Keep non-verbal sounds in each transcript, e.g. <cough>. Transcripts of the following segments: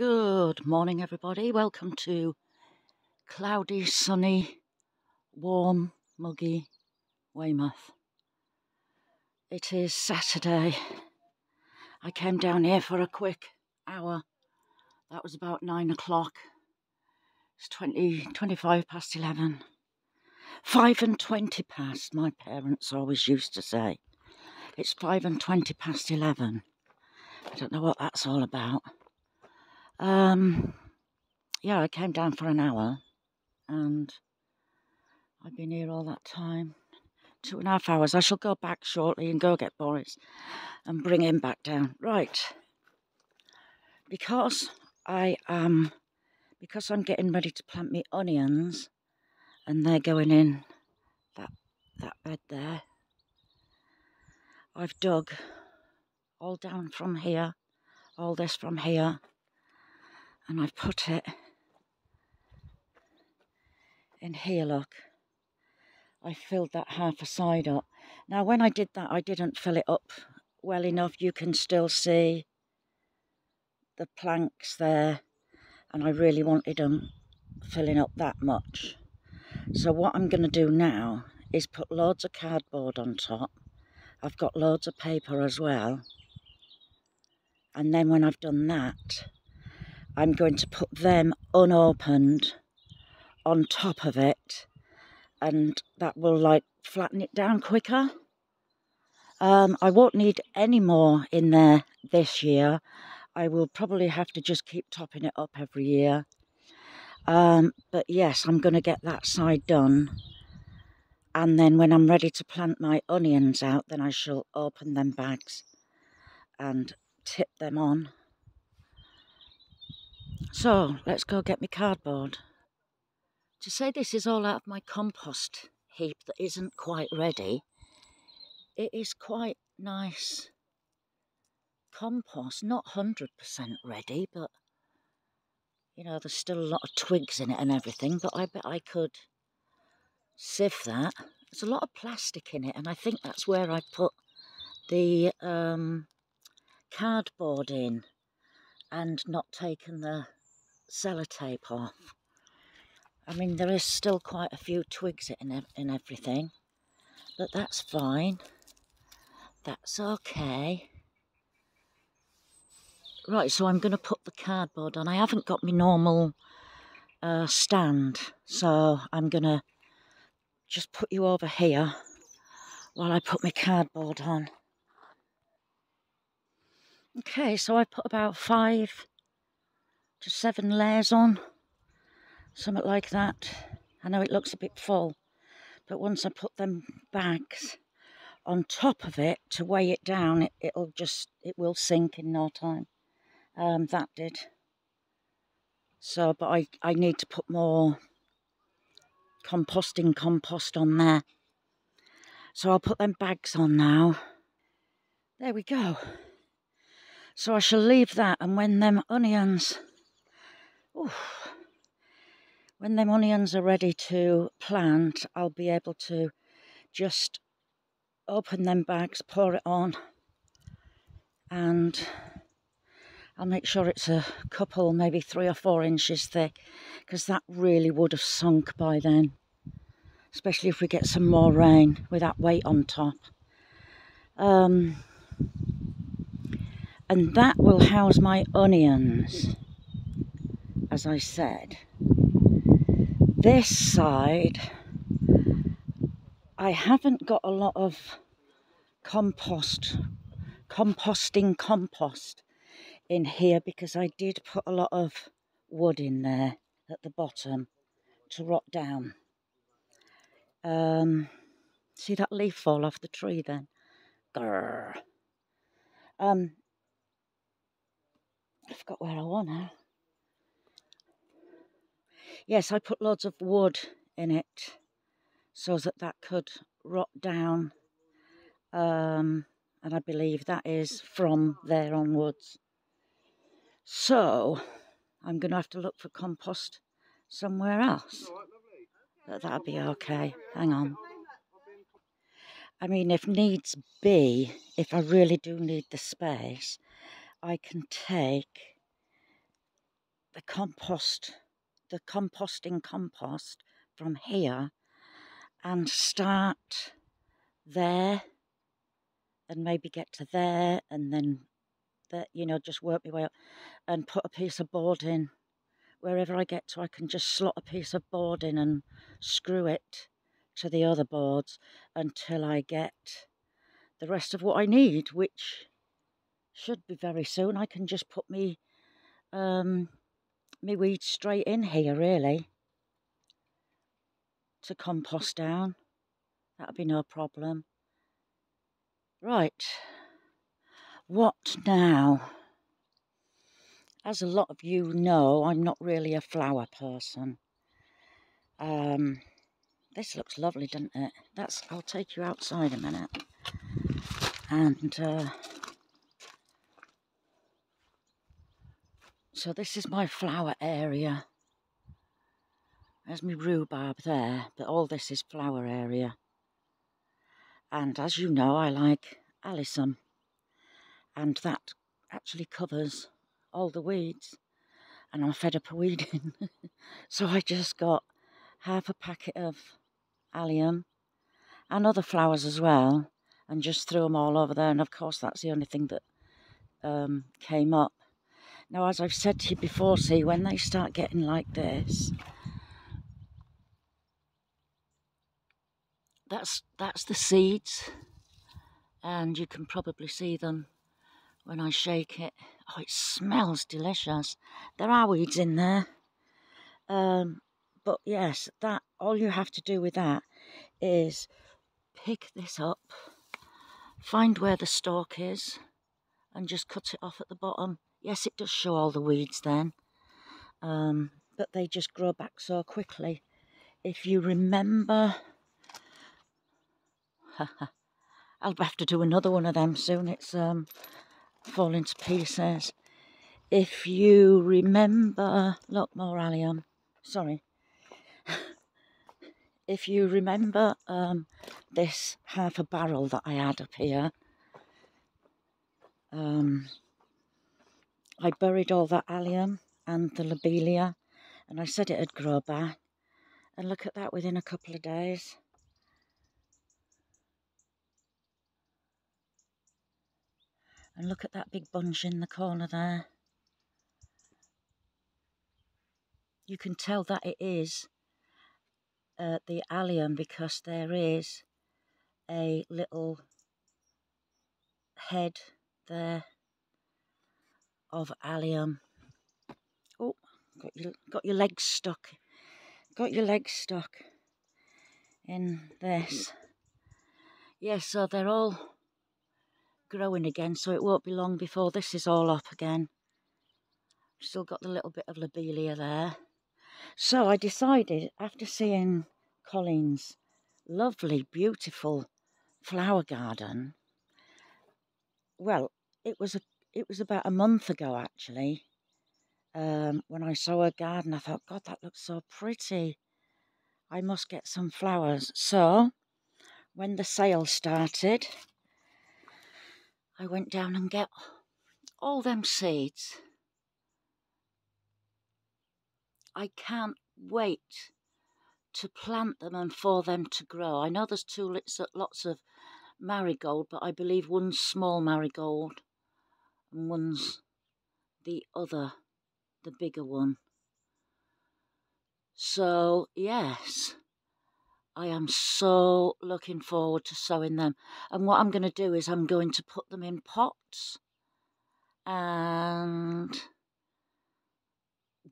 Good morning, everybody. Welcome to cloudy, sunny, warm, muggy Weymouth. It is Saturday. I came down here for a quick hour. That was about nine o'clock. It's 20, 25 past 11. Five and 20 past, my parents always used to say. It's five and 20 past 11. I don't know what that's all about. Um, yeah, I came down for an hour and I've been here all that time. Two and a half hours. I shall go back shortly and go get Boris and bring him back down. Right. Because I am, because I'm getting ready to plant me onions and they're going in that, that bed there. I've dug all down from here, all this from here, and I've put it in here, look. I filled that half a side up. Now, when I did that, I didn't fill it up well enough. You can still see the planks there, and I really wanted them filling up that much. So what I'm going to do now is put loads of cardboard on top. I've got loads of paper as well. And then when I've done that, I'm going to put them unopened on top of it and that will like flatten it down quicker. Um, I won't need any more in there this year. I will probably have to just keep topping it up every year. Um, but yes, I'm going to get that side done. And then when I'm ready to plant my onions out, then I shall open them bags and tip them on. So, let's go get my cardboard. To say this is all out of my compost heap that isn't quite ready, it is quite nice compost. Not 100% ready, but, you know, there's still a lot of twigs in it and everything, but I bet I could sieve that. There's a lot of plastic in it, and I think that's where I put the um, cardboard in and not taken the sellotape off. I mean, there is still quite a few twigs in, in everything, but that's fine. That's okay. Right, so I'm going to put the cardboard on. I haven't got my normal uh, stand, so I'm going to just put you over here while I put my cardboard on. Okay, so I put about five to seven layers on something like that. I know it looks a bit full, but once I put them bags on top of it to weigh it down, it, it'll just, it will sink in no time. Um, that did. So, but I, I need to put more composting compost on there. So I'll put them bags on now. There we go. So I shall leave that and when them onions... When them onions are ready to plant, I'll be able to just open them bags, pour it on, and I'll make sure it's a couple, maybe three or four inches thick, because that really would have sunk by then, especially if we get some more rain with that weight on top. Um, and that will house my onions, as I said this side, I haven't got a lot of compost, composting compost in here because I did put a lot of wood in there at the bottom to rot down. Um, see that leaf fall off the tree then? Grrr. Um, I forgot where I was now. Yes, I put loads of wood in it so that that could rot down. Um, and I believe that is from there onwards. So, I'm going to have to look for compost somewhere else. But that'll be okay. Hang on. I mean, if needs be, if I really do need the space, I can take the compost, the composting compost from here and start there and maybe get to there and then that you know just work my way up and put a piece of board in. Wherever I get to I can just slot a piece of board in and screw it to the other boards until I get the rest of what I need which should be very soon. I can just put me um me weeds straight in here really to compost down that'll be no problem right what now? As a lot of you know, I'm not really a flower person. Um, this looks lovely, doesn't it? That's. I'll take you outside a minute. And uh, so this is my flower area. There's my rhubarb there, but all this is flower area. And as you know, I like alyssum and that actually covers all the weeds. And I'm fed up of weeding. <laughs> So I just got half a packet of allium and other flowers as well and just threw them all over there. And of course that's the only thing that um, came up now as I've said to you before see when they start getting like this that's that's the seeds and you can probably see them when I shake it. Oh, it smells delicious. There are weeds in there. Um, but yes, that all you have to do with that is pick this up, find where the stalk is, and just cut it off at the bottom. Yes, it does show all the weeds then, um, but they just grow back so quickly. If you remember, <laughs> I'll have to do another one of them soon. It's um, falling to pieces. If you remember, look, more allium, sorry. <laughs> if you remember um, this half a barrel that I had up here, um, I buried all that allium and the lobelia and I said it'd grow back. And look at that within a couple of days. And look at that big bunch in the corner there. You can tell that it is uh, the allium because there is a little head there of allium. Oh, got your got your legs stuck. Got your legs stuck in this. Yes, so they're all growing again, so it won't be long before this is all up again. Still got the little bit of lobelia there. So I decided, after seeing Colleen's lovely, beautiful flower garden, well, it was a it was about a month ago actually. Um, when I saw her garden, I thought, God, that looks so pretty. I must get some flowers. So, when the sale started, I went down and get all them seeds. I can't wait to plant them and for them to grow. I know there's two lots of marigold, but I believe one small marigold and one's the other, the bigger one. So, yes, I am so looking forward to sowing them. And what I'm going to do is I'm going to put them in pots and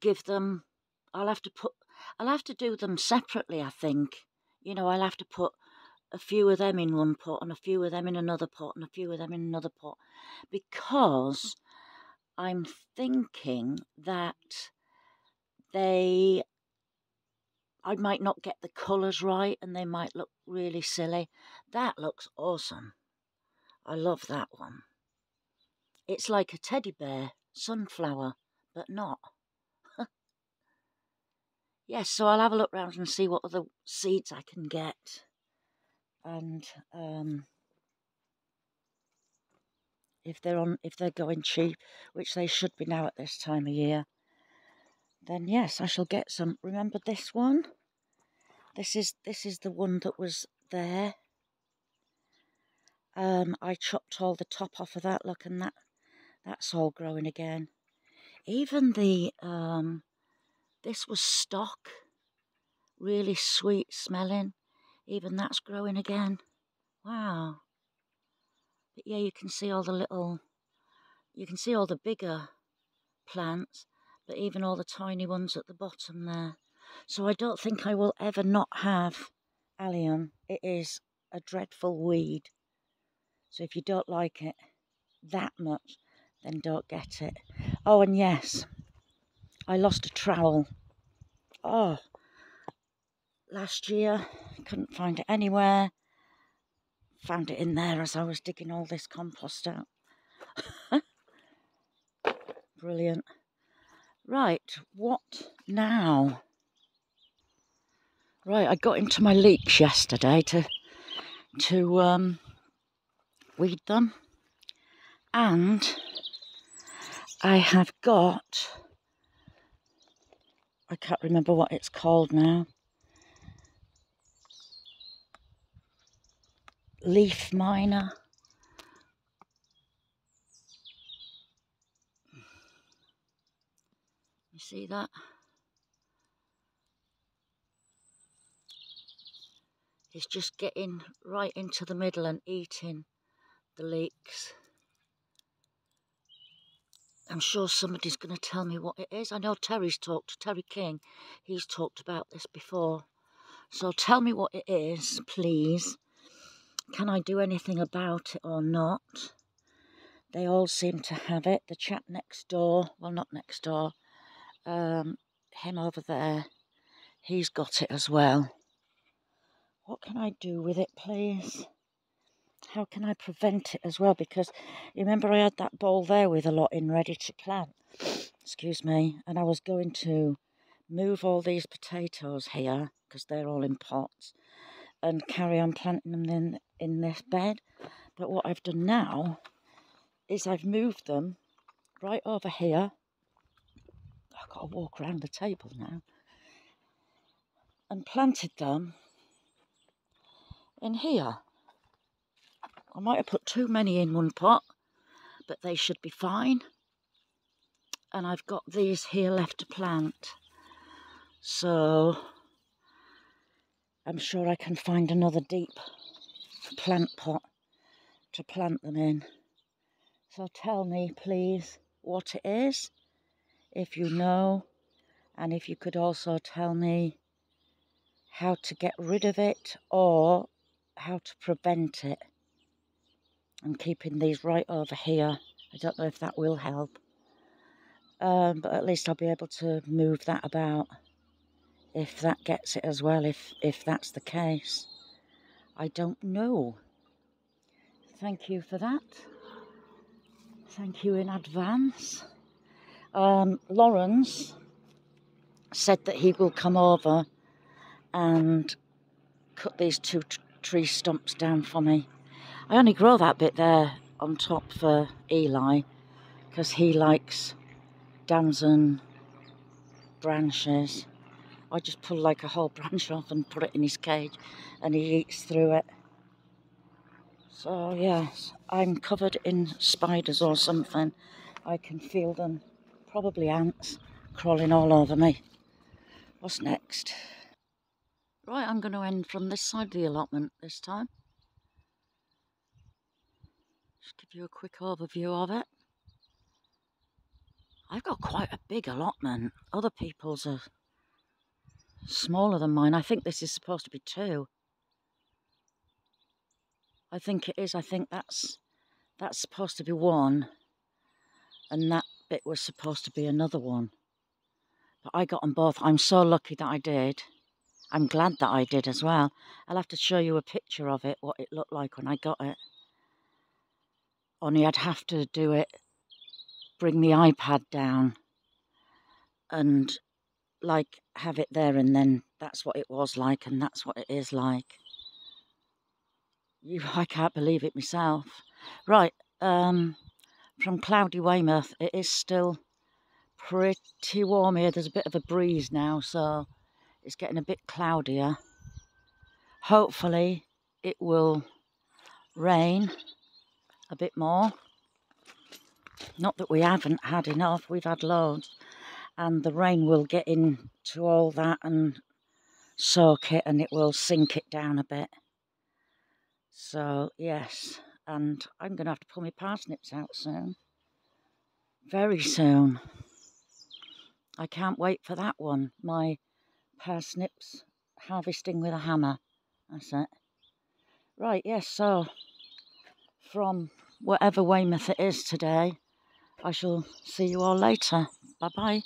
give them, I'll have to put, I'll have to do them separately, I think. You know, I'll have to put a few of them in one pot and a few of them in another pot and a few of them in another pot because I'm thinking that they I might not get the colours right and they might look really silly. That looks awesome. I love that one. It's like a teddy bear, sunflower, but not. <laughs> yes, so I'll have a look round and see what other seeds I can get. And um, if they're on, if they're going cheap, which they should be now at this time of year, then yes, I shall get some. Remember this one? This is this is the one that was there. Um, I chopped all the top off of that. Look, and that that's all growing again. Even the um, this was stock, really sweet smelling. Even that's growing again. Wow. But yeah, you can see all the little, you can see all the bigger plants, but even all the tiny ones at the bottom there. So I don't think I will ever not have allium. It is a dreadful weed. So if you don't like it that much, then don't get it. Oh, and yes, I lost a trowel. Oh, last year, couldn't find it anywhere. Found it in there as I was digging all this compost out. <laughs> Brilliant. Right, what now? Right, I got into my leeks yesterday to to um, weed them, and I have got. I can't remember what it's called now. Leaf miner. You see that? It's just getting right into the middle and eating the leeks. I'm sure somebody's going to tell me what it is. I know Terry's talked, Terry King, he's talked about this before. So tell me what it is, please. Can I do anything about it or not? They all seem to have it. The chap next door, well, not next door, um, him over there, he's got it as well. What can I do with it, please? How can I prevent it as well? Because remember, I had that bowl there with a lot in ready to plant. <sniffs> Excuse me. And I was going to move all these potatoes here because they're all in pots and carry on planting them in, in this bed. But what I've done now is I've moved them right over here. I've got to walk around the table now. And planted them in here. I might have put too many in one pot, but they should be fine. And I've got these here left to plant. So I'm sure I can find another deep plant pot to plant them in. So tell me, please, what it is, if you know, and if you could also tell me how to get rid of it or how to prevent it. I'm keeping these right over here. I don't know if that will help. Um, but at least I'll be able to move that about if that gets it as well, if, if that's the case. I don't know. Thank you for that. Thank you in advance. Um, Lawrence said that he will come over and cut these two tree stumps down for me. I only grow that bit there on top for Eli because he likes damson branches. I just pull like a whole branch off and put it in his cage and he eats through it. So yes, I'm covered in spiders or something. I can feel them, probably ants, crawling all over me. What's next? Right, I'm going to end from this side of the allotment this time. Just give you a quick overview of it. I've got quite a big allotment. Other people's are smaller than mine. I think this is supposed to be two. I think it is. I think that's that's supposed to be one. And that bit was supposed to be another one. But I got them both. I'm so lucky that I did. I'm glad that I did as well. I'll have to show you a picture of it, what it looked like when I got it. Only I'd have to do it, bring the iPad down and like have it there and then that's what it was like and that's what it is like. You, <laughs> I can't believe it myself. Right, um, from Cloudy Weymouth, it is still pretty warm here. There's a bit of a breeze now, so it's getting a bit cloudier. Hopefully it will rain a bit more. Not that we haven't had enough, we've had loads. And the rain will get into all that and soak it and it will sink it down a bit. So, yes, and I'm going to have to pull my parsnips out soon. Very soon. I can't wait for that one. My parsnips harvesting with a hammer. That's it. Right, yes, so from whatever Weymouth it is today, I shall see you all later. Bye bye.